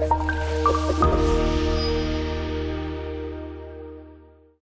you